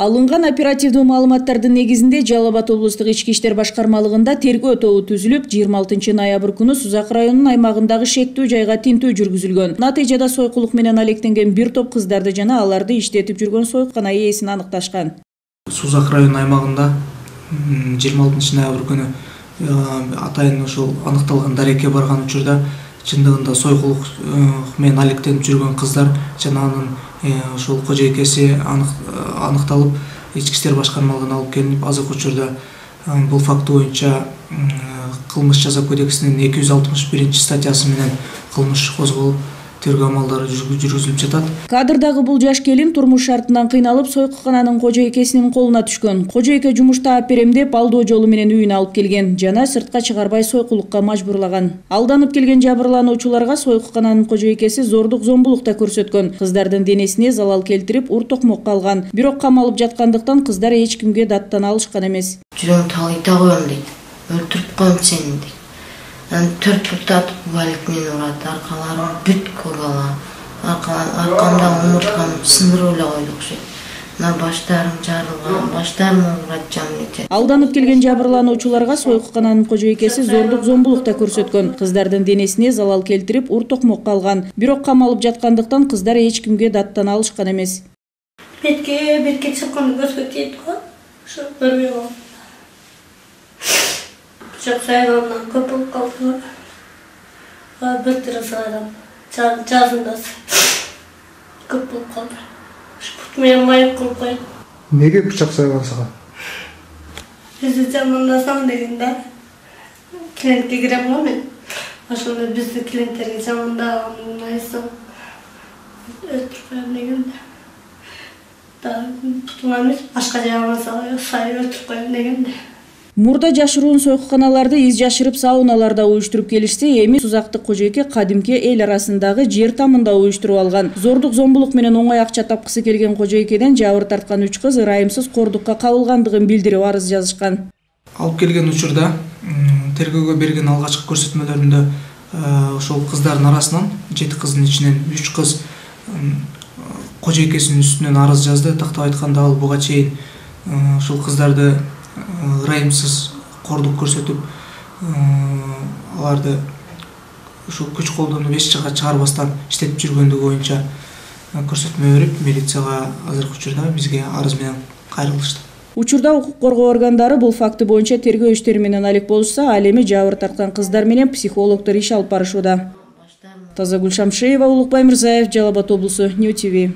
алынган оперативдүү маалыматтардын негизинде жалал абад облустук ички иштер башкармалыгында тергөө тобу түзүлүп жыйырма алтынчы ноябрь күнү сузак районунун аймагындагы шектүү жайга тинтүү жүргүзүлгөн. Натыйжада сойкулук менен алектенген бир топ кыздарды жана аларды иштетип жүргөн союккана ээсин аныкташкан. Сузак районунун аймагында жыйырма алтынчы ноябрь күнү атайын ушул аныкталган дарекке барган учурда чындыгында сойкулук менен алектенип жүргөн кыздар жана анын э, анықталып ішкі істер басқармалығына алып келініп азық учурда э, бұл факт бойынша қылмыс э, жаза кодексінің 261 жүз статьясы менен қылмыс қозғалып тергөө амалдары жүргүзүлүп жатат. Кадрдагы бул жаш келин турмуш шартынан кыйналып сойкукананын кожойкесинин колуна түшкөн. Кожойке жумушта алып берем деп алдоо жолу менен үйүнө алып келген. Жана сыртка чыгарбай сойкулукка мажбурлаган. Алданып келген жабырлануучуларга сойкукананын кожойкеси зордук зомбулук да көрсөткөн. Кыздардын денесине залал келтирип ур токмокко алган. Бирок камалып жаткандыктан кыздар эч кимге даттана алышкан эмес. Жүрөгүңдү талыйта коем дейт өлтүрүп коем сени дейт анан төрт бутатып убайлык мени урат аркаларым бүт көк ала аркамдагы омурткам сындырып эле койду окшойт мына баштарым жарылган баштарым ооруп жамын эте алданып келген жабырлануучуларга сойкукананын кожойкеси зордук зомбулук да көрсөткөн. Кыздардын денесине залал келтирип ур токмокко алган. Бирок камалып жаткандыктан кыздар эч кимге даттана алышкан эмес. Бетке бетке чапканда көзгө тийет го. Ошо көрбөй калдым сайганымдан көп болуп калды го беттере сайган жазындасы көп болуп калды бут менен майып кылып коет эмнеге бычак сайган сага бизди жамандасаң деген да клиентке кирем го мен ошондо бизди клиенттерге жамандаганын айтсам өлтүрүп коем деген да бутуңа эмес башка жагыма сай өлтүрүп коем деген да мурда жашыруун сойкуканаларды из жашырып сауналарда уюштуруп келишсе эми сузактык кожойке кадимки эл арасындагы жер тамында уюштуруп алган. Зордук зомбулук менен оңой акча тапкысы келген кожойкеден жабыр тарткан үч кыз ырайымсыз кордукка кабылгандыгын билдирип арыз жазышкан. Алып келген учурда тергөөгө берген алгачкы көрсөтмөлөрүндө ошол кыздардын арасынан жети кыздын ичинен үч кыз кожойкесинин үстүнөн арыз жазды. Тактап айтканда ал буга чейин ушул кыздарды ырайымсыз кордук көрсөтүп аларды ушул күч колдонуп эч жакка чыгарбастан иштетип жүргөндүгү боюнча көрсөтмө берип милицияга азыркы учурда бизге арыз менен кайрылышты. Учурда укук коргоо органдары бул факты боюнча тергөө иштери менен алек болушса ал эми жабыр тарткан кыздар менен психологдор иш алып барышууда. Тазагүл шамшиева улукбай мырзаев жалал абад облусу нью тв